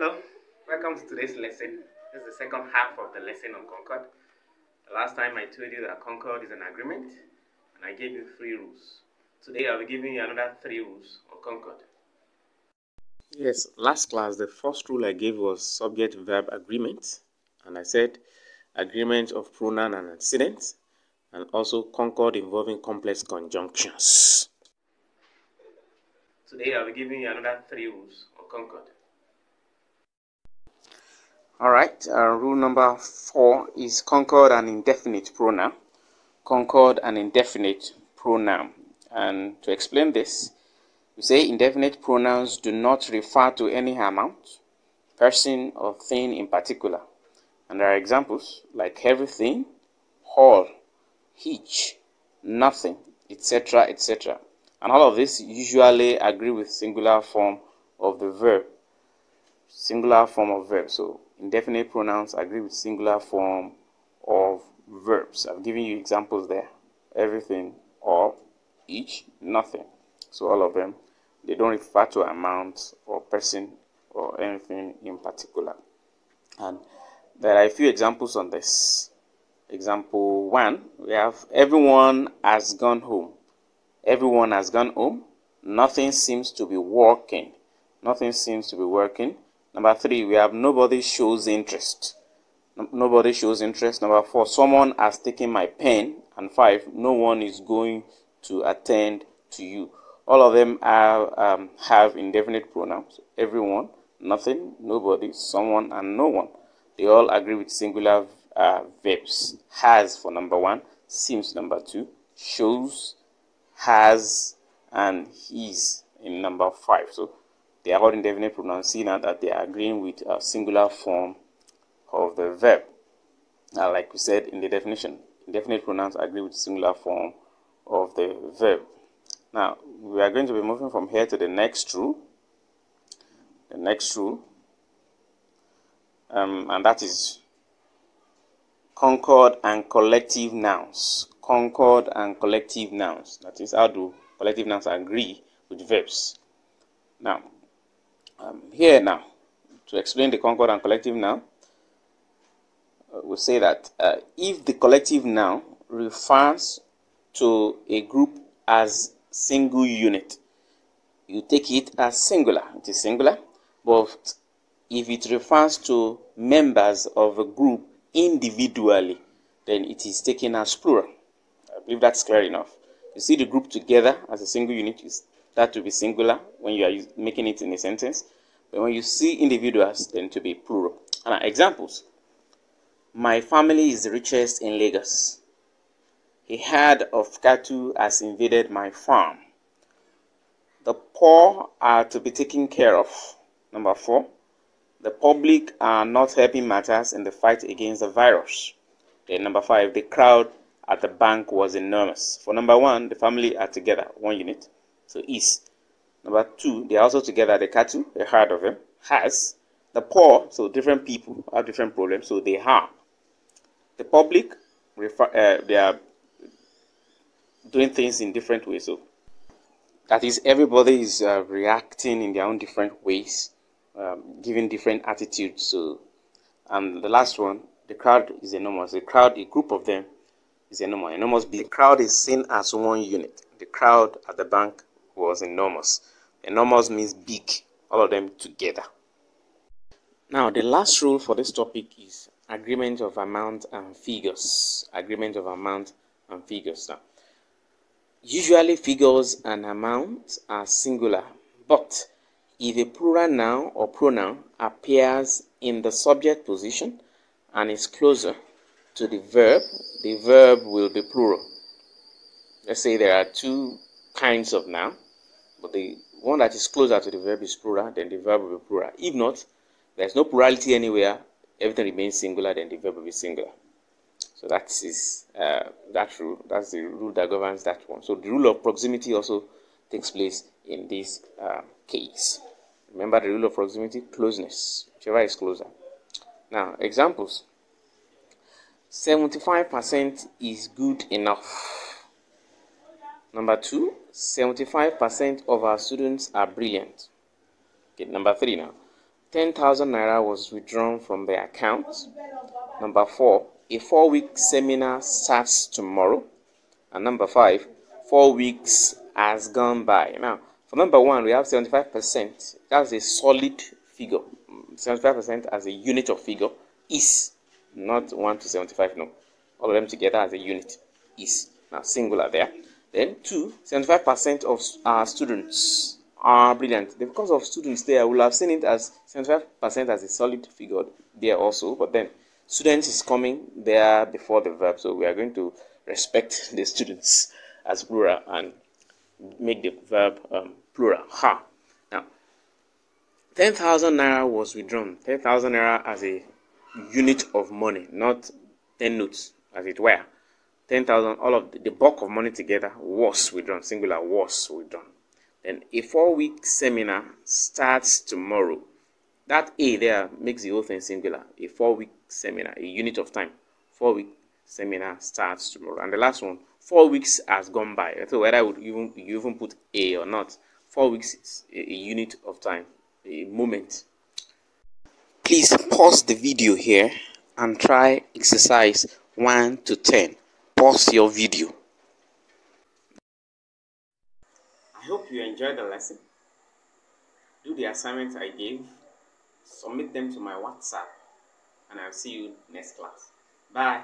Hello, welcome to today's lesson. This is the second half of the lesson on Concord. The last time I told you that Concord is an agreement and I gave you three rules. Today I'll be giving you another three rules on Concord. Yes, last class the first rule I gave was subject verb agreement and I said agreement of pronoun and antecedent and also concord involving complex conjunctions. Today I'll be giving you another three rules on concord. Alright, uh, rule number four is concord and indefinite pronoun. Concord and indefinite pronoun. And to explain this, we say indefinite pronouns do not refer to any amount, person, or thing in particular. And there are examples like everything, all, each, nothing, etc., etc. And all of this usually agree with singular form of the verb. Singular form of verb. So indefinite pronouns agree with singular form of verbs. I've given you examples there. Everything, all, each, nothing. So all of them, they don't refer to amount or person or anything in particular. And there are a few examples on this. Example one, we have everyone has gone home. Everyone has gone home. Nothing seems to be working. Nothing seems to be working. Number three, we have nobody shows interest. nobody shows interest. Number four, someone has taken my pen. And five, no one is going to attend to you. All of them are, um, have indefinite pronouns. Everyone, nothing, nobody, someone, and no one. They all agree with singular uh, verbs. Has for number one, seems number two, shows has, and his in number five. So are all indefinite pronouns, seeing that they are agreeing with a singular form of the verb. Now, like we said in the definition, indefinite pronouns agree with singular form of the verb. Now, we are going to be moving from here to the next rule. The next rule, um, and that is concord and collective nouns concord and collective nouns. That is, how do collective nouns agree with verbs? Now, um, here now, to explain the concord and collective noun, uh, we say that uh, if the collective noun refers to a group as single unit, you take it as singular. It is singular, but if it refers to members of a group individually, then it is taken as plural I believe that's clear enough. You see the group together as a single unit, you start to be singular when you are making it in a sentence. But when you see individuals, then to be plural. And examples. My family is the richest in Lagos. A herd of cattle has invaded my farm. The poor are to be taken care of. Number four, the public are not helping matters in the fight against the virus. Then number five, the crowd at the bank was enormous. For number one, the family are together, one unit, so is. Number two, they are also together, the cattle, a herd of them, has. The poor, so different people have different problems, so they have. The public, refer, uh, they are doing things in different ways, so that is, everybody is uh, reacting in their own different ways, um, giving different attitudes. So, and the last one, the crowd is enormous. The crowd, a group of them, is enormous. Enormous. The crowd is seen as one unit. The crowd at the bank was enormous. Enormous means big. All of them together. Now, the last rule for this topic is agreement of amount and figures. Agreement of amount and figures. Now, usually figures and amount are singular, but if a plural noun or pronoun appears in the subject position and is closer to the verb, the verb will be plural. Let's say there are two kinds of noun, but the one that is closer to the verb is plural, then the verb will be plural. If not, there's no plurality anywhere, everything remains singular, then the verb will be singular. So that is uh, that rule. That's the rule that governs that one. So the rule of proximity also takes place in this uh, case. Remember the rule of proximity, closeness, whichever is closer. Now, examples. 75% is good enough. Number two, 75% of our students are brilliant. Okay, number three now. 10,000 naira was withdrawn from the account. Number four, a four week seminar starts tomorrow. And number five, four weeks has gone by. Now, for number one, we have 75%. That's a solid figure. 75% as a unit of figure is not 1 to 75, no. All of them together as a unit is. Now, singular there. Then, two, 75% of our students are brilliant. The Because of students there, we'll have seen it as 75% as a solid figure there also. But then, students is coming there before the verb. So, we are going to respect the students as plural and make the verb um, plural. Ha. Now, 10,000 naira was withdrawn. 10,000 naira as a unit of money, not 10 notes, as it were. 10,000, all of the, the bulk of money together was withdrawn, singular was withdrawn. Then a four week seminar starts tomorrow. That A there makes the whole thing singular. A four week seminar, a unit of time. Four week seminar starts tomorrow. And the last one, four weeks has gone by. So whether I would even you even put A or not, four weeks is a, a unit of time, a moment. Please pause the video here and try exercise 1 to 10. Pause your video. I hope you enjoyed the lesson. Do the assignments I gave, submit them to my WhatsApp, and I'll see you next class. Bye.